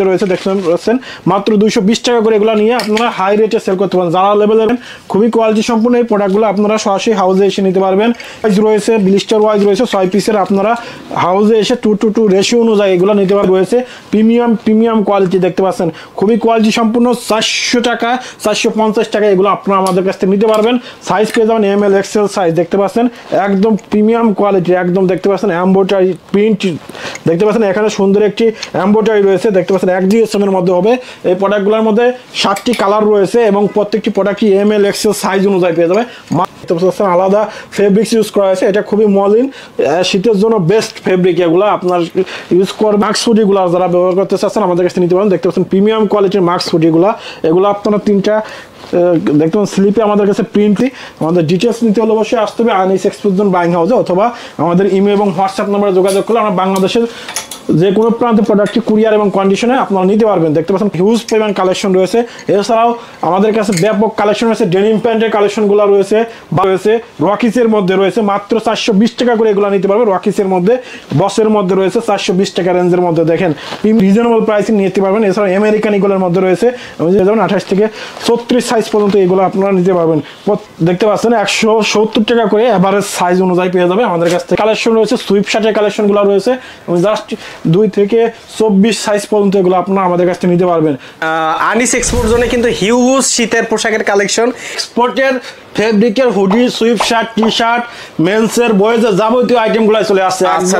রয়েছে, দেখতে পাচ্ছেন, মাত্র দুইশো বিশ টাকা করে এগুলো নিয়ে আপনারা হাই রেটে সেল করতে পারেন যারা লেভেলের খুবই কোয়ালিটি সম্পূর্ণ এই প্রোডাক্টগুলো আপনারা সরাসরি হাউসে এসে নিতে পারবেন। রয়েছে ব্লিস্টার ওয়াইজ রয়েছে, ছয় পিসের আপনারা হাউসে এসে টু টু টু রেশিও অনুযায়ী এগুলো নিতে পারবেন। রয়েছে প্রিমিয়াম প্রিমিয়াম কোয়ালিটি দেখতে পাচ্ছেন। খুবই কোয়ালিটি সম্পূর্ণ চারশো টাকা, চারশো পঞ্চাশ টাকা এগুলো আপনারা আমাদের কাছ থেকে নিতে পারবেন। সাইজ পেয়ে যাবেন এম এল এক্সেল সাইজ দেখতে পাচ্ছেন। একদম প্রিমিয়াম কোয়ালিটি একদম দেখতে পাচ্ছেন এম্বোটারি প্রিন্ট দেখতে পাচ্ছেন এখানে সুন্দর একটি এম্বোটারি রয়েছে, দেখতে পাচ্ছেন এক জিএসএম এর মধ্যে হবে। এই প্রোডাক্টগুলোর মধ্যে সাতটি কালার রয়েছে এবং প্রত্যেকটি প্রোডাক্টই এম এল এক্সেল সাইজ অনুযায়ী পেয়ে যাবে। আলাদা ফেব্রিক্স ইউজ করা হয়েছে। এটা খুবই মলিন। শীতের জন্য বেস্ট ফেব্রিক এগুলো। আপনার ইউজ কর মাস্ক হুডিগুলো যারা ব্যবহার করতে চাচ্ছেন, আমাদের কাছে নিতে পারেন। দেখতে পাচ্ছেন প্রিমিয়াম কোয়ালিটির মাস্ক হুডিগুলো এগুলো। আপনারা তিনটা দেখতে পাচ্ছেন স্লিপে আমাদের কাছে প্রিন্ট আমাদের ডিটেলস নিতে হলে অবশ্যই আসতে হবে। আনিস এক্সপোজন বাইং হাউসে অথবা আমাদের ইমেল এবং হোয়াটসঅ্যাপ নাম্বারে যোগাযোগ করলে আমরা বাংলাদেশের যে কোনো প্রান্তে প্রোডাক্টটি কুরিয়ার এবং কন্ডিশনে আপনারা নিতে পারবেন। দেখতে পাচ্ছেন হিউজ পরিমাণ কালেকশন রয়েছে। এছাড়াও আমাদের কাছে ব্যাপক কালেকশন রয়েছে। ডেনিম প্যান্টের কালেকশনগুলো রয়েছে বা রয়েছে। রকিসের মধ্যে রয়েছে। মাত্র চারশো বিশ টাকা করে এগুলো নিতে পারবে। রকিসের মধ্যে বসের মধ্যে রয়েছে চারশো বিশ টাকা রেঞ্জের মধ্যে। দেখেন রিজনেবল প্রাইসে নিতে পারবেন। এছাড়াও আমেরিকান এগুলোর মধ্যে রয়েছে। যেমন আঠাশ থেকে ছত্রিশ সাইজ পর্যন্ত এগুলো আপনারা নিতে পারবেন। দেখতে পাচ্ছেন, একশো সত্তর টাকা করে এভারেজ সাইজ অনুযায়ী পেয়ে যাবে আমাদের কাছ থেকে। কালেকশন রয়েছে সুইপ শার্টের কালেকশনগুলো রয়েছে। জাস্ট দুই থেকে চব্বিশ সাইজ পর্যন্ত এগুলো আপনারা আমাদের কাছ থেকে নিতে পারবেন। আনিস এক্সপোর্ট জোনে কিন্তু হিউজ শীতের পোশাকের কালেকশন এক্সপোর্টের ফেব্রিকের hoodie sweatshirt T shirt মেন্সের বয়েজের যাবতীয় আইটেমগুলো চলে আসছে। আচ্ছা